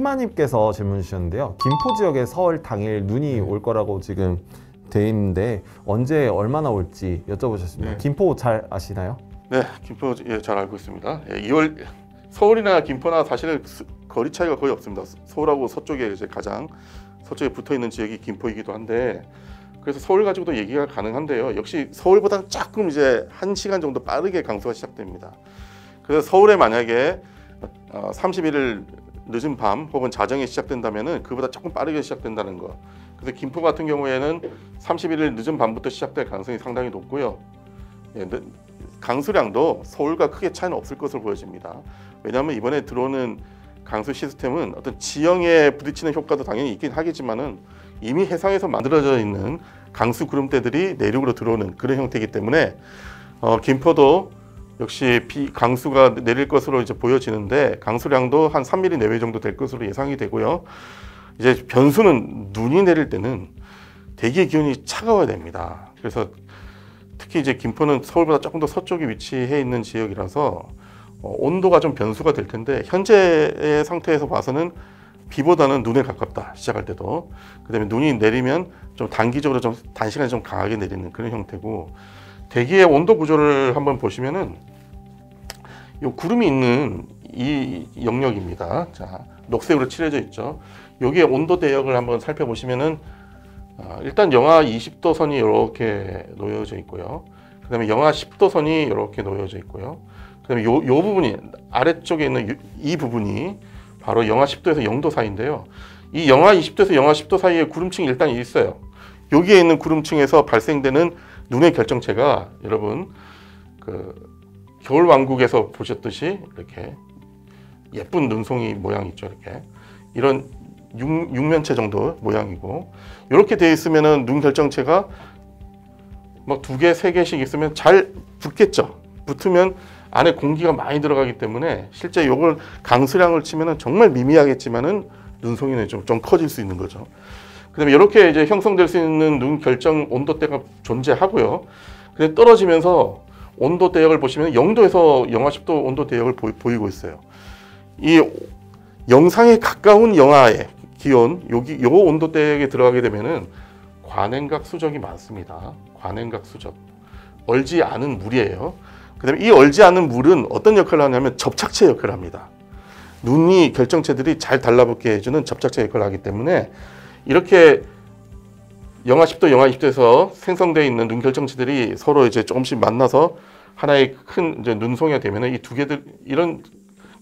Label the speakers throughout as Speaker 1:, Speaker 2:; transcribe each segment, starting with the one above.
Speaker 1: 희마님께서 질문 주셨는데요. 김포 지역에 서울 당일 눈이 올 거라고 지금 돼 있는데 언제 얼마나 올지 여쭤보셨습니다.
Speaker 2: 네.
Speaker 1: 김포 잘 아시나요?
Speaker 2: 네, 김포 예, 잘 알고 있습니다. 예, 2월 서울이나 김포나 사실은 수- 거리 차이가 거의 없습니다. 서울하고 서쪽에 이제 가장 서쪽에 붙어 있는 지역이 김포이기도 한데 그래서 서울 가지고도 얘기가 가능한데요. 역시 서울보다는 조금 이제 한 시간 정도 빠르게 강수가 시작됩니다. 그래서 서울에 만약에 어, 31일 늦은 밤 혹은 자정에 시작된다면은 그보다 조금 빠르게 시작된다는 거. 그래서 김포 같은 경우에는 31일 늦은 밤부터 시작될 가능성이 상당히 높고요. 예, 늦- 강수량도 서울과 크게 차이는 없을 것으로 보여집니다. 왜냐하면 이번에 들어오는 강수 시스템은 어떤 지형에 부딪히는 효과도 당연히 있긴 하겠지만은 이미 해상에서 만들어져 있는 강수 구름대들이 내륙으로 들어오는 그런 형태이기 때문에 어, 김포도 역시 비 강수가 내릴 것으로 이제 보여지는데 강수량도 한 3mm 내외 정도 될 것으로 예상이 되고요. 이제 변수는 눈이 내릴 때는 대기 기온이 차가워야 됩니다. 그래서 특히 이제 김포는 서울보다 조금 더 서쪽에 위치해 있는 지역이라서 어, 온도가 좀 변수가 될 텐데 현재의 상태에서 봐서는 비보다는 눈에 가깝다 시작할 때도 그다음에 눈이 내리면 좀 단기적으로 좀 단시간에 좀 강하게 내리는 그런 형태고 대기의 온도 구조를 한번 보시면은 요 구름이 있는 이 영역입니다. 자 녹색으로 칠해져 있죠. 여기에 온도 대역을 한번 살펴보시면은 아, 일단 영하 20도 선이 이렇게 놓여져 있고요. 그 다음에 영하 10도 선이 이렇게 놓여져 있고요. 그 다음에 요, 요 부분이 아래쪽에 있는 유- 이 부분이 바로 영하 10도에서 0도 사이인데요. 이 영하 20도에서 영하 10도 사이에 구름층이 일단 있어요. 여기에 있는 구름층에서 발생되는 눈의 결정체가 여러분 그 겨울 왕국에서 보셨듯이 이렇게 예쁜 눈송이 모양 있죠 이렇게 이런 육, 육면체 정도 모양이고 이렇게 돼 있으면은 눈 결정체가 막두 개, 세 개씩 있으면 잘 붙겠죠. 붙으면 안에 공기가 많이 들어가기 때문에 실제 이걸 강수량을 치면은 정말 미미하겠지만은 눈송이는 좀, 좀 커질 수 있는 거죠. 그다음에 이렇게 이제 형성될 수 있는 눈 결정 온도대가 존재하고요. 근데 떨어지면서 온도 대역을 보시면 0도에서 영하 10도 온도 대역을 보이, 보이 고 있어요. 이 영상에 가까운 영하의 기온 여기 요 온도 대역에 들어가게 되면은 관행각 수적이 많습니다. 관행각 수적 얼지 않은 물이에요. 그다음에 이 얼지 않은 물은 어떤 역할을 하냐면 접착체 역할을 합니다. 눈이 결정체들이 잘 달라붙게 해주는 접착체 역할을 하기 때문에 이렇게 영하 10도, 영하 20도에서 생성되어 있는 눈 결정체들이 서로 이제 조금씩 만나서 하나의 큰 눈송이가 되면은 이 두 개들 이런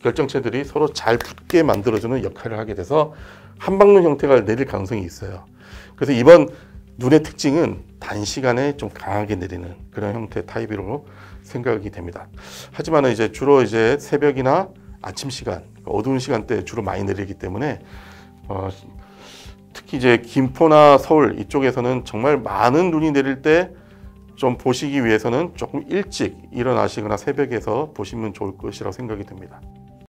Speaker 2: 결정체들이 서로 잘 붙게 만들어주는 역할을 하게 돼서 한방눈 형태가 내릴 가능성이 있어요. 그래서 이번 눈의 특징은 단시간에 좀 강하게 내리는 그런 형태 타입으로 생각이 됩니다. 하지만 이제 주로 이제 새벽이나 아침 시간, 어두운 시간대 주로 많이 내리기 때문에 어, 특히 이제 김포나 서울 이쪽에서는 정말 많은 눈이 내릴 때 좀 보시기 위해서는 조금 일찍 일어나시거나 새벽에서 보시면 좋을 것이라고 생각이 듭니다.